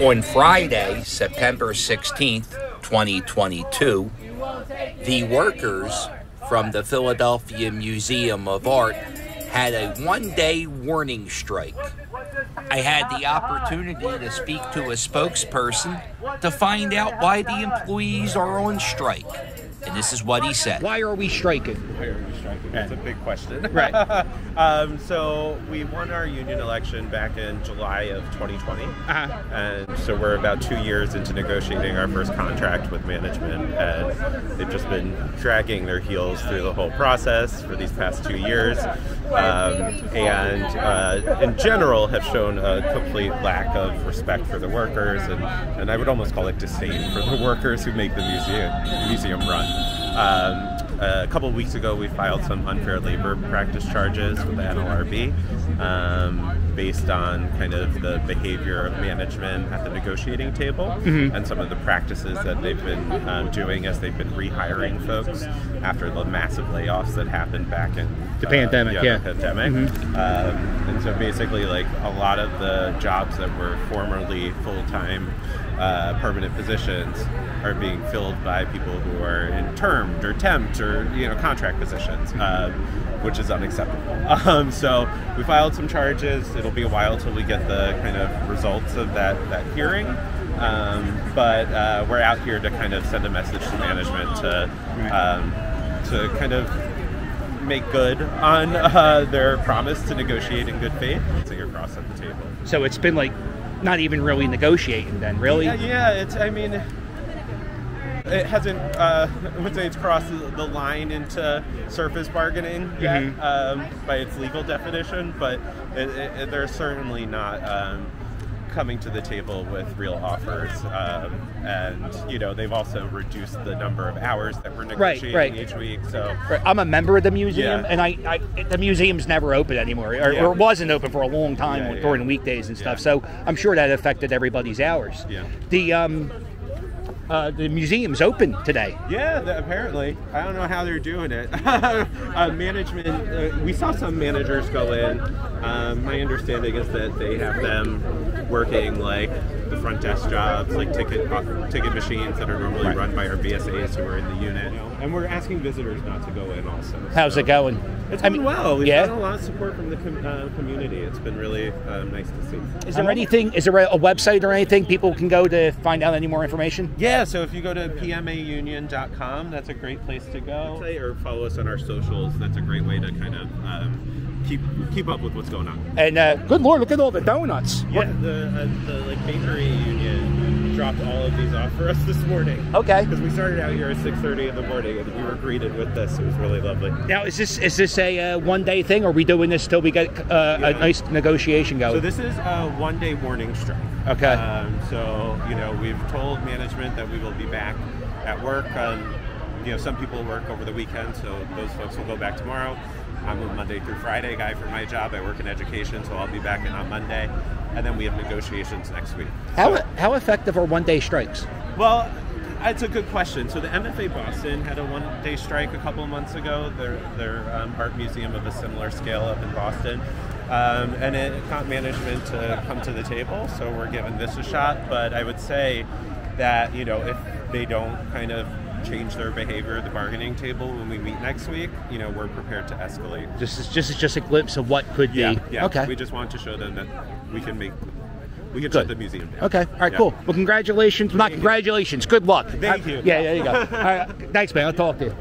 On Friday, September 16th, 2022, the workers from the Philadelphia Museum of Art had a one day warning strike. I had the opportunity to speak to a spokesperson to find out why the employees are on strike. And this is what he said. Why are we striking? Why are we striking? That's a big question. Right. um, so we won our union election back in July of 2020, Uh-huh. and so we're about two years into negotiating our first contract with management, and they've just been dragging their heels through the whole process for these past two years, um, and uh, in general have shown a complete lack of respect for the workers, and, and I would almost call it disdain for the workers who make the museum museum run. Um, a couple of weeks ago, we filed some unfair labor practice charges with the NLRB um, based on kind of the behavior of management at the negotiating table and some of the practices that they've been um, doing as they've been rehiring folks after the massive layoffs that happened back in The pandemic, the yeah. pandemic. Um, and so basically, like a lot of the jobs that were formerly full time uh, permanent positions are being filled by people who are in termed or temped or you know contract positions, um, which is unacceptable. Um, so we filed some charges. It'll be a while till we get the kind of results of that that hearing. Um, but uh, we're out here to kind of send a message to management to um, to kind of make good on uh, their promise to negotiate in good faith. Sitting across at the table. So it's been like not even really negotiating then, really? Yeah, yeah, it's. I mean, it hasn't. Uh, I would say it's crossed the line into surface bargaining yet Mhm. um, by its legal definition, but it, it, it- they're certainly not. Um, coming to the table with real offers um, and you know they've also reduced the number of hours that we're negotiating right. each week so Right, I'm a member of the museum, Yeah. and I, I the museum's never open anymore, or, Yeah. or wasn't open for a long time Yeah, during weekdays and stuff. So I'm sure that affected everybody's hours. Yeah. The um, uh, the museum's open today. Yeah, th- apparently. I don't know how they're doing it. uh, management, uh, we saw some managers go in. Um, my understanding is that they have them working like the front desk jobs, like ticket uh, ticket machines that are normally Right. run by our BSAs who are in the unit. And we're asking visitors not to go in also. How's So it going? It's I been mean, well. We've yeah? gotten a lot of support from the com- uh, community. It's been really uh, nice to see. Is there anything? Is there a, a website or anything people can go to find out any more information? Yeah, so if you go to pmaunion.com, that's a great place to go. Or follow us on our socials. That's a great way to kind of um, keep keep up with what's going on. And uh, good lord, look at all the donuts. Yeah, the uh, the like bakery union dropped all of these off for us this morning. Okay. Because we started out here at 6:30 in the morning, and we were greeted with this. It was really lovely. Now, is this is this a uh, one day thing, or are we doing this till we get uh, a nice negotiation going? So this is a one-day warning strike. Okay. Um, so you know we've told management that we will be back at work. On, you know some people work over the weekend, so those folks will go back tomorrow. I'm a Monday through Friday guy for my job. I work in education, so I'll be back in on Monday, and then we have negotiations next week. how So- how effective are one day strikes? well, it's a good question. So the MFA Boston had a one-day strike a couple of months ago. Their their um, art museum of a similar scale up in Boston, um, and it got management to come to the table. So we're giving this a shot. But I would say that you know if they don't kind of change their behavior at the bargaining table when we meet next week, you know we're prepared to escalate. This is just just a glimpse of what could Yeah, be. yeah. Okay. We just want to show them that we can make we can Good. shut the museum down. Okay. All right. Yeah. Cool. Well, congratulations. Not congratulations. Good luck. Thank you. Yeah. There you go. All right. Thanks, man. I'll talk to you.